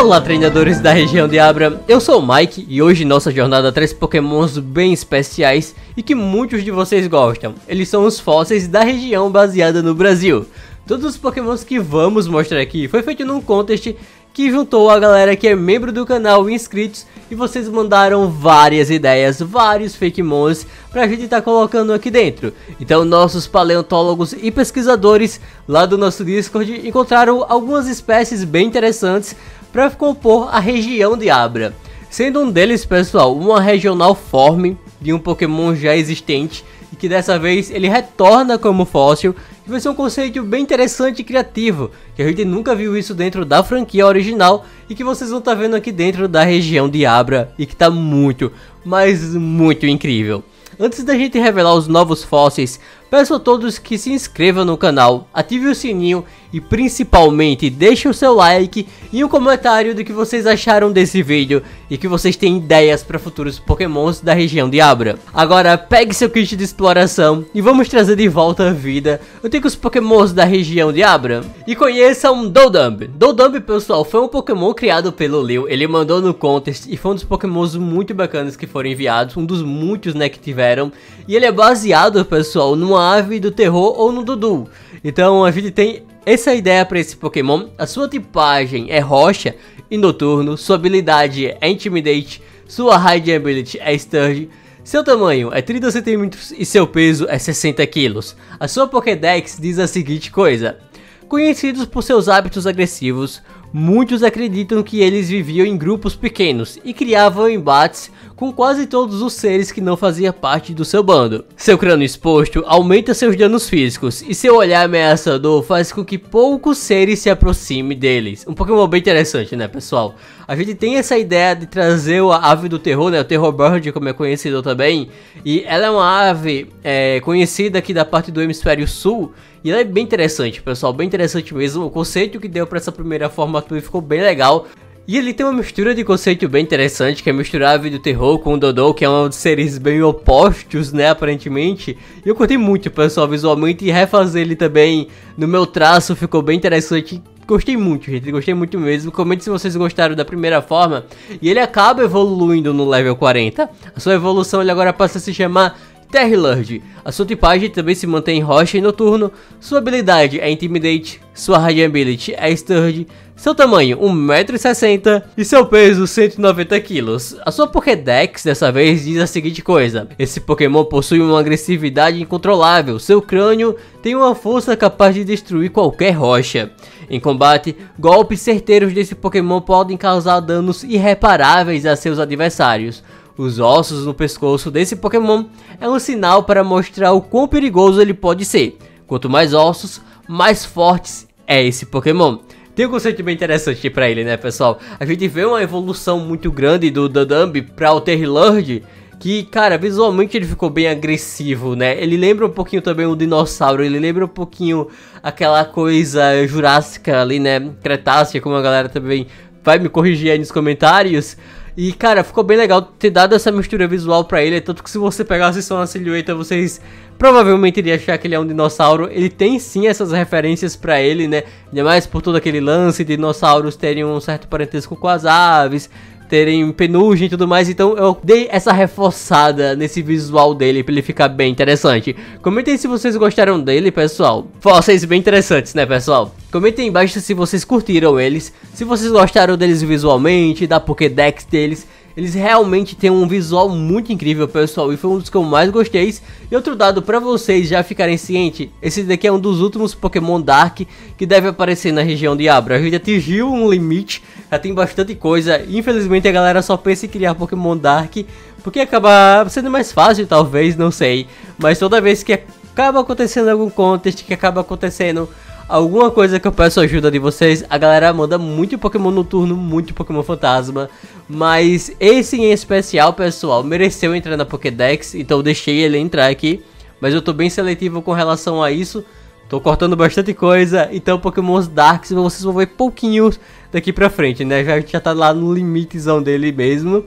Olá treinadores da região de Abra, eu sou o Mike e hoje nossa jornada traz pokémons bem especiais e que muitos de vocês gostam. Eles são os fósseis da região baseada no Brasil. Todos os pokémons que vamos mostrar aqui foi feito num contest que juntou a galera que é membro do canal e inscritos e vocês mandaram várias ideias, vários fake mons pra gente estar tá colocando aqui dentro. Então nossos paleontólogos e pesquisadores lá do nosso Discord encontraram algumas espécies bem interessantes para compor a região de Abra. Sendo um deles, pessoal, uma regional form de um Pokémon já existente e que dessa vez ele retorna como fóssil que vai ser um conceito bem interessante e criativo, que a gente nunca viu isso dentro da franquia original e que vocês vão estar tá vendo aqui dentro da região de Abra e que está muito, mas muito incrível. Antes da gente revelar os novos fósseis, peço a todos que se inscrevam no canal, ative o sininho e principalmente deixe o seu like e um comentário do que vocês acharam desse vídeo e que vocês têm ideias para futuros pokémons da região de Abra. Agora pegue seu kit de exploração e vamos trazer de volta a vida antigos pokémons da região de Abra. E conheçam Dodumb. Dodumb pessoal foi um pokémon criado pelo Leo, ele mandou no contest e foi um dos pokémons muito bacanas que foram enviados, um dos muitos né que tiveram. E ele é baseado pessoal numa ave do terror ou no Dudu. Então a gente tem essa ideia para esse Pokémon. A sua tipagem é rocha e noturno, sua habilidade é Intimidate, sua Hide Ability é Sturge, seu tamanho é 30 cm e seu peso é 60 kg. A sua Pokédex diz a seguinte coisa: Conhecidos por seus hábitos agressivos, muitos acreditam que eles viviam em grupos pequenos e criavam embates com quase todos os seres que não faziam parte do seu bando. Seu crânio exposto aumenta seus danos físicos e seu olhar ameaçador faz com que poucos seres se aproximem deles. Um Pokémon bem interessante, né, pessoal? A gente tem essa ideia de trazer a ave do terror, né, o Terror Bird, como é conhecido também, e ela é uma ave é, conhecida aqui da parte do hemisfério sul, e ela é bem interessante, pessoal, bem interessante mesmo. O conceito que deu para essa primeira formatura ficou bem legal. E ele tem uma mistura de conceito bem interessante, que é misturar do terror com o Dodô, que é um dos seres bem opostos, né, aparentemente. E eu curti muito, pessoal, visualmente, e refazer ele também no meu traço ficou bem interessante. Gostei muito, gente, gostei muito mesmo. Comente se vocês gostaram da primeira forma. E ele acaba evoluindo no level 40. A sua evolução ele agora passa a se chamar Terrilurge. A sua tipagem também se mantém rocha e noturno, sua habilidade é Intimidate, sua Radiant Ability é Sturge, seu tamanho 1,60m e seu peso 190kg. A sua Pokédex dessa vez diz a seguinte coisa: Esse Pokémon possui uma agressividade incontrolável, seu crânio tem uma força capaz de destruir qualquer rocha. Em combate, golpes certeiros desse Pokémon podem causar danos irreparáveis a seus adversários. Os ossos no pescoço desse Pokémon é um sinal para mostrar o quão perigoso ele pode ser. Quanto mais ossos, mais fortes é esse Pokémon. Tem um conceito bem interessante para ele, né, pessoal? A gente vê uma evolução muito grande do Dudumb para o Terrilurge, que, cara, visualmente ele ficou bem agressivo, né? Ele lembra um pouquinho também o dinossauro, ele lembra um pouquinho aquela coisa jurássica ali, né? Cretácea, como a galera também vai me corrigir aí nos comentários. E, cara, ficou bem legal ter dado essa mistura visual pra ele. Tanto que se você pegasse só uma silhueta, vocês provavelmente iriam achar que ele é um dinossauro. Ele tem sim essas referências pra ele, né? Ainda mais por todo aquele lance de dinossauros terem um certo parentesco com as aves terem penugem e tudo mais, então eu dei essa reforçada nesse visual dele pra ele ficar bem interessante. Comentem se vocês gostaram dele, pessoal. Fósseis bem interessantes, né, pessoal? Comentem embaixo se vocês curtiram eles, se vocês gostaram deles visualmente, da Pokédex deles. Eles realmente têm um visual muito incrível, pessoal, e foi um dos que eu mais gostei. E outro dado para vocês já ficarem cientes, esse daqui é um dos últimos Pokémon Dark que deve aparecer na região de Abra. A gente atingiu um limite, já tem bastante coisa. Infelizmente a galera só pensa em criar Pokémon Dark, porque acaba sendo mais fácil, talvez, não sei. Mas toda vez que acaba acontecendo algum contest, que acaba acontecendo alguma coisa que eu peço ajuda de vocês, a galera manda muito Pokémon Noturno, muito Pokémon Fantasma, mas esse em especial, pessoal, mereceu entrar na Pokédex, então deixei ele entrar aqui, mas eu tô bem seletivo com relação a isso, tô cortando bastante coisa, então Pokémons Darks vocês vão ver pouquinhos daqui pra frente, né, já, já tá lá no limitezão dele mesmo.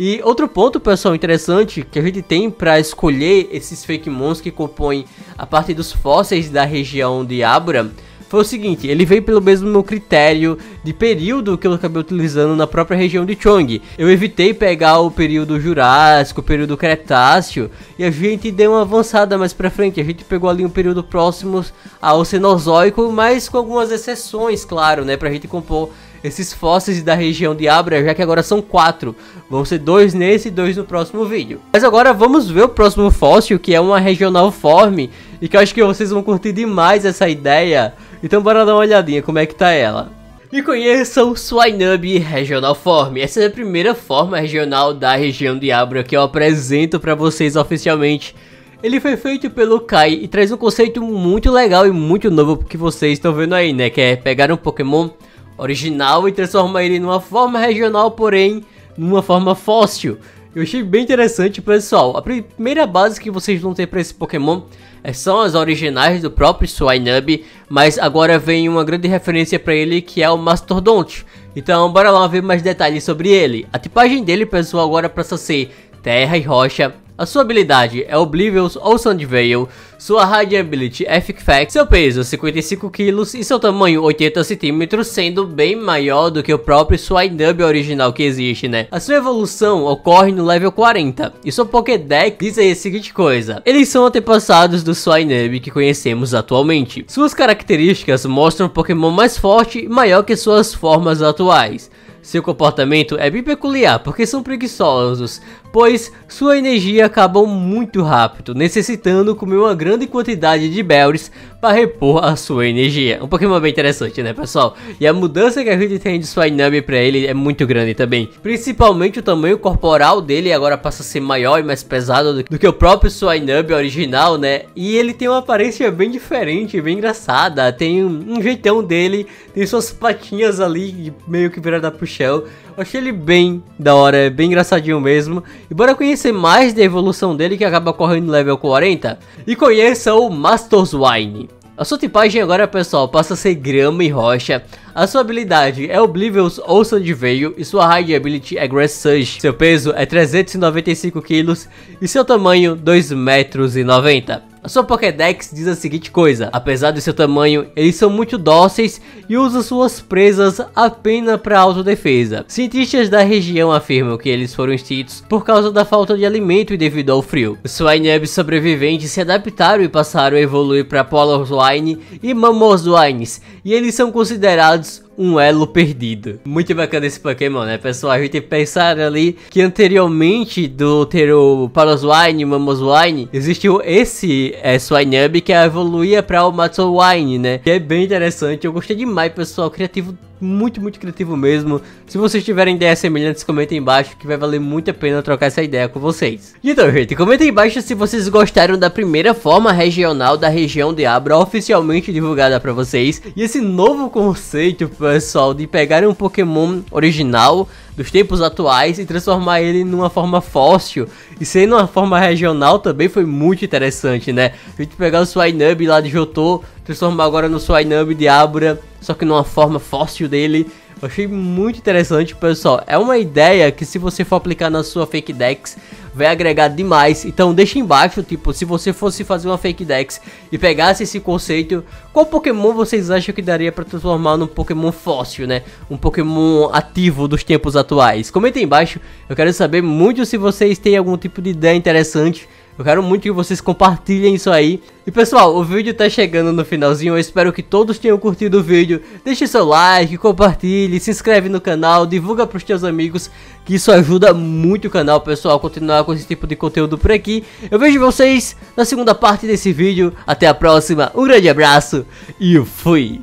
E outro ponto, pessoal, interessante que a gente tem para escolher esses fake mons que compõem a parte dos fósseis da região de Abra foi o seguinte, ele veio pelo mesmo critério de período que eu acabei utilizando na própria região de Chong. Eu evitei pegar o período Jurássico, o período Cretáceo, e a gente deu uma avançada mais pra frente. A gente pegou ali um período próximo ao Cenozoico, mas com algumas exceções, claro, né, pra gente compor esses fósseis da região de Abra, já que agora são quatro. Vão ser dois nesse e dois no próximo vídeo. Mas agora vamos ver o próximo fóssil, que é uma regional form, e que eu acho que vocês vão curtir demais essa ideia. Então bora dar uma olhadinha como é que tá ela. E conheçam o Swinub Regional Form. Essa é a primeira forma regional da região de Abra que eu apresento para vocês oficialmente. Ele foi feito pelo Kai e traz um conceito muito legal e muito novo que vocês estão vendo aí, né? Que é pegar um Pokémon original e transformar ele numa forma regional, porém numa forma fóssil. Eu achei bem interessante, pessoal. A primeira base que vocês vão ter para esse Pokémon é, são as originais do próprio Swinub, mas agora vem uma grande referência para ele que é o Mastodonte. Então, bora lá ver mais detalhes sobre ele. A tipagem dele, pessoal, agora passa a ser terra e rocha, a sua habilidade é Oblivious ou Sandvale, sua Radiability é Fact, seu peso 55 kg e seu tamanho 80 cm, sendo bem maior do que o próprio Swinub original que existe, né? A sua evolução ocorre no level 40, e seu Pokédex diz aí a seguinte coisa, eles são antepassados do Swinub que conhecemos atualmente. Suas características mostram um Pokémon mais forte e maior que suas formas atuais. Seu comportamento é bem peculiar porque são preguiçosos, pois sua energia acaba muito rápido, necessitando comer uma grande quantidade de berries para repor a sua energia. Um Pokémon bem interessante, né, pessoal? E a mudança que a gente tem de Swinub para ele é muito grande também. Principalmente o tamanho corporal dele agora passa a ser maior e mais pesado do que o próprio Swinub original, né? E ele tem uma aparência bem diferente, bem engraçada. Tem um, um jeitão dele, tem suas patinhas ali meio que virada pro chão. Achei ele bem da hora, é bem engraçadinho mesmo. E bora conhecer mais da evolução dele que acaba correndo level 40. E conheça o Mastorswine. A sua tipagem agora, pessoal, passa a ser grama e rocha. A sua habilidade é Oblivious ou Sandveio e sua High Ability é Grass Surge. Seu peso é 395 kg e seu tamanho 2,90 metros. 90. A sua Pokédex diz a seguinte coisa, apesar do seu tamanho, eles são muito dóceis e usam suas presas apenas para autodefesa. Cientistas da região afirmam que eles foram extintos por causa da falta de alimento e devido ao frio. Os Swinubs sobreviventes se adaptaram e passaram a evoluir para Poloswine e Mamoswines, e eles são considerados um elo perdido. Muito bacana esse Pokémon, né, pessoal? A gente pensar ali que anteriormente do ter o Paloswine e Mamoswine, existiu esse é, Swinub que evoluía para o Matsowine, né? Que é bem interessante. Eu gostei demais, pessoal. Criativo muito, muito criativo mesmo. Se vocês tiverem ideias semelhantes, comentem embaixo que vai valer muito a pena trocar essa ideia com vocês. Então, gente, comentem embaixo se vocês gostaram da primeira forma regional da região de Abra oficialmente divulgada para vocês. E esse novo conceito, pessoal, de pegar um Pokémon original dos tempos atuais e transformar ele numa forma fóssil e sendo uma forma regional também foi muito interessante, né? A gente pegar o Swinub lá de Jotô, transformar agora no Swinub de Abra, só que numa forma fóssil dele. Eu achei muito interessante, pessoal. É uma ideia que se você for aplicar na sua Fake Dex, vai agregar demais. Então deixa embaixo, tipo, se você fosse fazer uma Fake Dex e pegasse esse conceito, qual Pokémon vocês acham que daria para transformar num Pokémon fóssil, né? Um Pokémon ativo dos tempos atuais. Comenta embaixo, eu quero saber muito se vocês têm algum tipo de ideia interessante eu quero muito que vocês compartilhem isso aí. E pessoal, o vídeo tá chegando no finalzinho, eu espero que todos tenham curtido o vídeo. Deixe seu like, compartilhe, se inscreve no canal, divulga pros teus amigos, que isso ajuda muito o canal, pessoal, a continuar com esse tipo de conteúdo por aqui. Eu vejo vocês na segunda parte desse vídeo, até a próxima, um grande abraço e fui!